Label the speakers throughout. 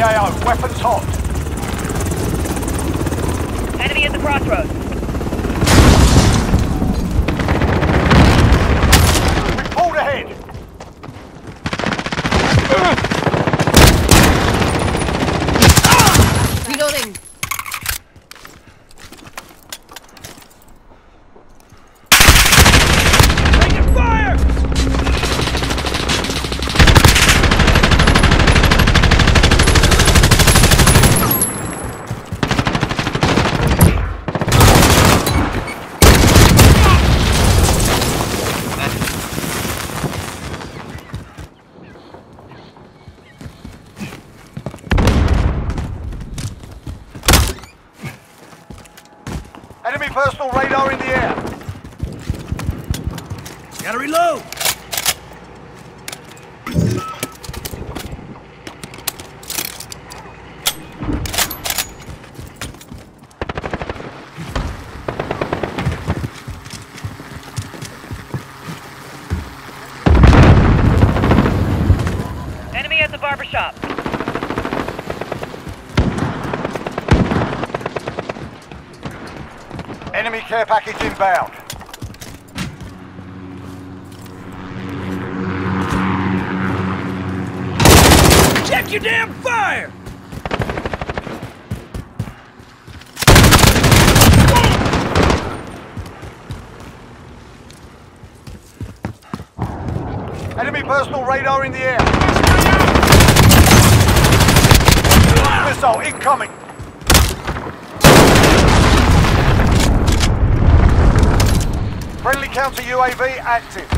Speaker 1: AO. Weapons hot.
Speaker 2: Enemy at the crossroads.
Speaker 1: Personal radar in the air.
Speaker 3: Gotta reload!
Speaker 2: Enemy at the barber
Speaker 1: Enemy care package inbound.
Speaker 3: Check your damn fire!
Speaker 1: Enemy personal radar in the air. Missile incoming. Counter UAV active.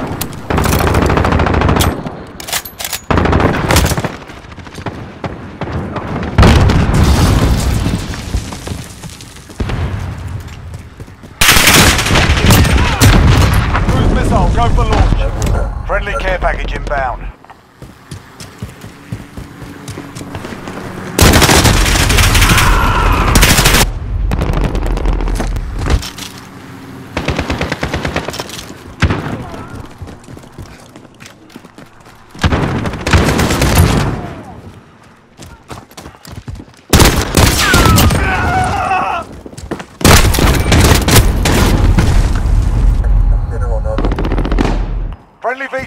Speaker 1: Cruise missile, go for launch. Friendly care package inbound.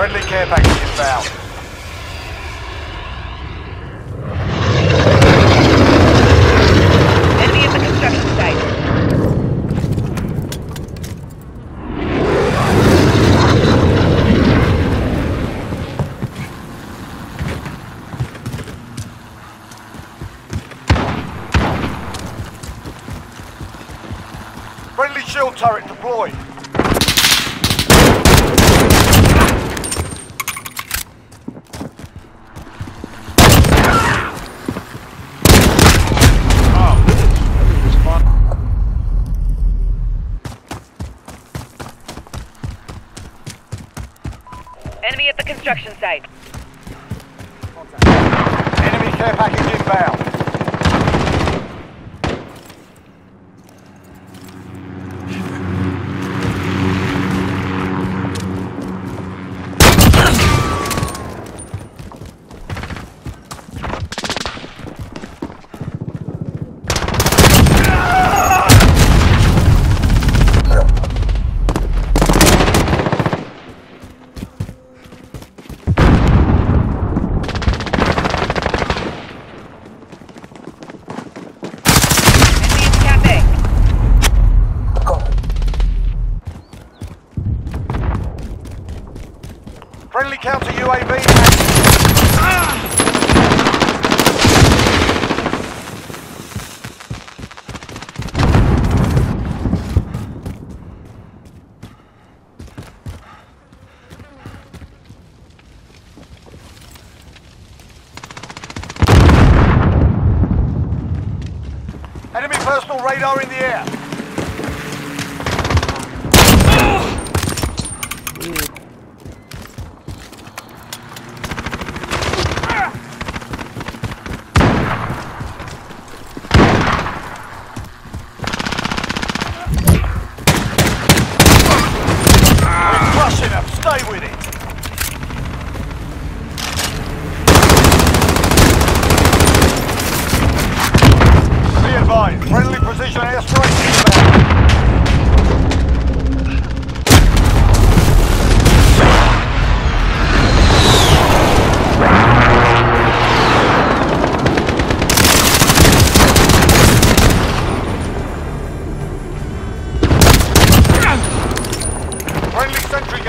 Speaker 1: Friendly care package inbound.
Speaker 2: Enemy at the construction site.
Speaker 1: Friendly shield turret deployed.
Speaker 2: Enemy at the construction site.
Speaker 1: Enemy care package inbound. Counter UAV. Enemy personal radar in the air.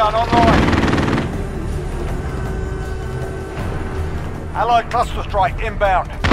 Speaker 1: Gun. Allied cluster strike inbound.